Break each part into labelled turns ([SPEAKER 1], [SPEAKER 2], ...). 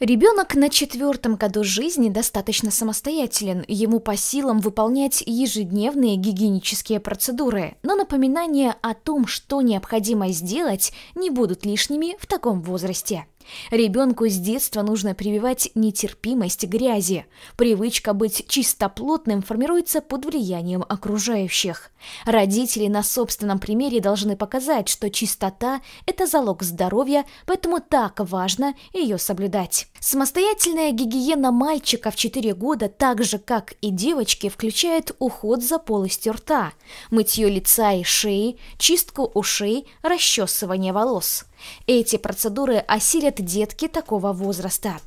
[SPEAKER 1] Ребенок на четвертом году жизни достаточно самостоятелен, ему по силам выполнять ежедневные гигиенические процедуры, но напоминания о том, что необходимо сделать, не будут лишними в таком возрасте. Ребенку с детства нужно прививать нетерпимость грязи. Привычка быть чистоплотным формируется под влиянием окружающих. Родители на собственном примере должны показать, что чистота – это залог здоровья, поэтому так важно ее соблюдать. Самостоятельная гигиена мальчика в 4 года, так же как и девочки, включает уход за полостью рта, мытье лица и шеи, чистку ушей, расчесывание волос. Эти процедуры осилят детки такого возраста.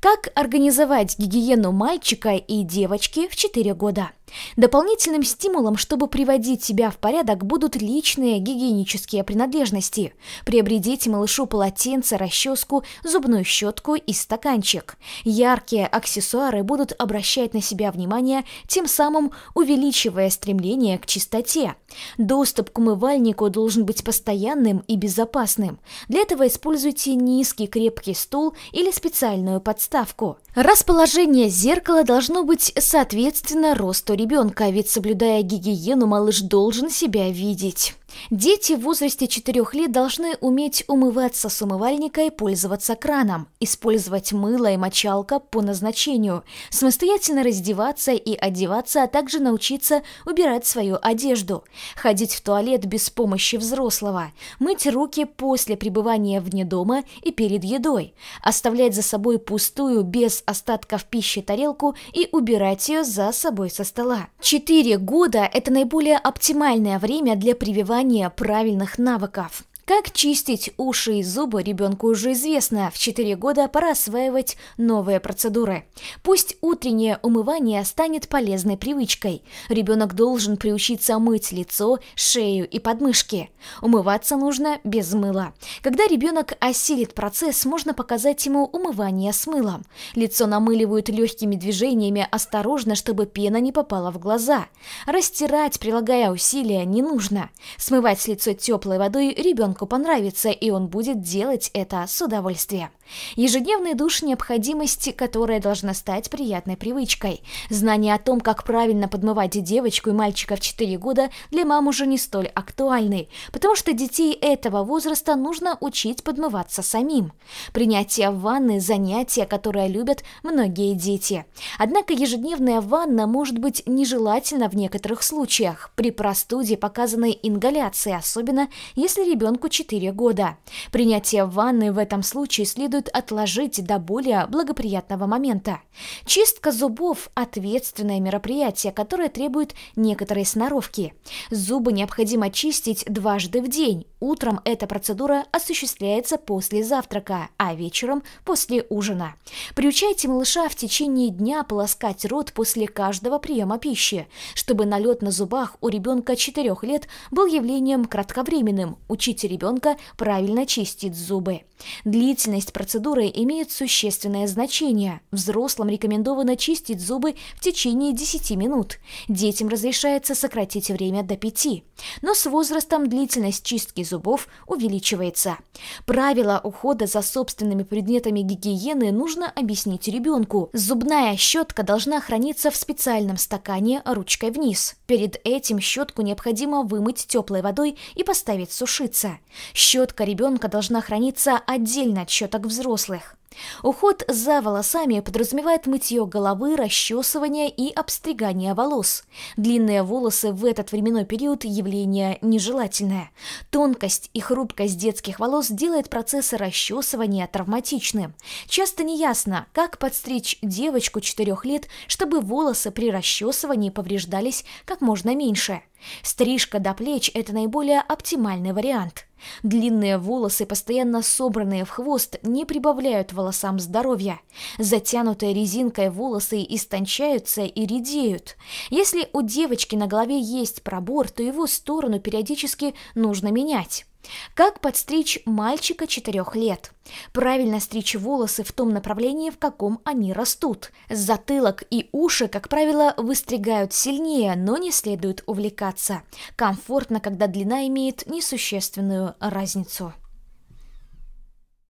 [SPEAKER 1] Как организовать гигиену мальчика и девочки в 4 года? Дополнительным стимулом, чтобы приводить себя в порядок, будут личные гигиенические принадлежности. Приобретите малышу полотенце, расческу, зубную щетку и стаканчик. Яркие аксессуары будут обращать на себя внимание, тем самым увеличивая стремление к чистоте. Доступ к умывальнику должен быть постоянным и безопасным. Для этого используйте низкий крепкий стул или специальную подставку. Расположение зеркала должно быть соответственно росту ребенка, ведь соблюдая гигиену, малыш должен себя видеть. Дети в возрасте 4 лет должны уметь умываться с умывальника и пользоваться краном, использовать мыло и мочалка по назначению, самостоятельно раздеваться и одеваться, а также научиться убирать свою одежду, ходить в туалет без помощи взрослого, мыть руки после пребывания вне дома и перед едой, оставлять за собой пустую без остатков пищи тарелку и убирать ее за собой со стола. Четыре года – это наиболее оптимальное время для прививания знания правильных навыков. Как чистить уши и зубы ребенку уже известно. В 4 года пора осваивать новые процедуры. Пусть утреннее умывание станет полезной привычкой. Ребенок должен приучиться мыть лицо, шею и подмышки. Умываться нужно без мыла. Когда ребенок осилит процесс, можно показать ему умывание с мылом. Лицо намыливают легкими движениями осторожно, чтобы пена не попала в глаза. Растирать, прилагая усилия, не нужно. Смывать с лицо теплой водой ребенку ребенку понравится, и он будет делать это с удовольствием. Ежедневный душ – необходимость, которая должна стать приятной привычкой. Знание о том, как правильно подмывать девочку и мальчика в 4 года, для мам уже не столь актуальны, потому что детей этого возраста нужно учить подмываться самим. Принятие ванны – занятие, которое любят многие дети. Однако ежедневная ванна может быть нежелательна в некоторых случаях. При простуде показанной ингаляции, особенно если ребенку 4 года. Принятие ванны в этом случае следует отложить до более благоприятного момента. Чистка зубов – ответственное мероприятие, которое требует некоторой сноровки. Зубы необходимо чистить дважды в день. Утром эта процедура осуществляется после завтрака, а вечером – после ужина. Приучайте малыша в течение дня полоскать рот после каждого приема пищи, чтобы налет на зубах у ребенка 4 лет был явлением кратковременным. Учите ребенка правильно чистить зубы. Длительность процедуры имеет существенное значение. Взрослым рекомендовано чистить зубы в течение 10 минут. Детям разрешается сократить время до 5. Но с возрастом длительность чистки зубов увеличивается. Правила ухода за собственными предметами гигиены нужно объяснить ребенку. Зубная щетка должна храниться в специальном стакане ручкой вниз. Перед этим щетку необходимо вымыть теплой водой и поставить сушиться. Щетка ребенка должна храниться отдельно от щеток взрослых. Уход за волосами подразумевает мытье головы, расчесывание и обстригание волос. Длинные волосы в этот временной период – явление нежелательное. Тонкость и хрупкость детских волос делает процесс расчесывания травматичным. Часто неясно, как подстричь девочку 4 лет, чтобы волосы при расчесывании повреждались как можно меньше. Стрижка до плеч – это наиболее оптимальный вариант. Длинные волосы, постоянно собранные в хвост, не прибавляют волосам здоровья. Затянутые резинкой волосы истончаются и редеют. Если у девочки на голове есть пробор, то его сторону периодически нужно менять. Как подстричь мальчика 4 лет? Правильно стричь волосы в том направлении, в каком они растут. Затылок и уши, как правило, выстригают сильнее, но не следует увлекаться. Комфортно, когда длина имеет несущественную разницу.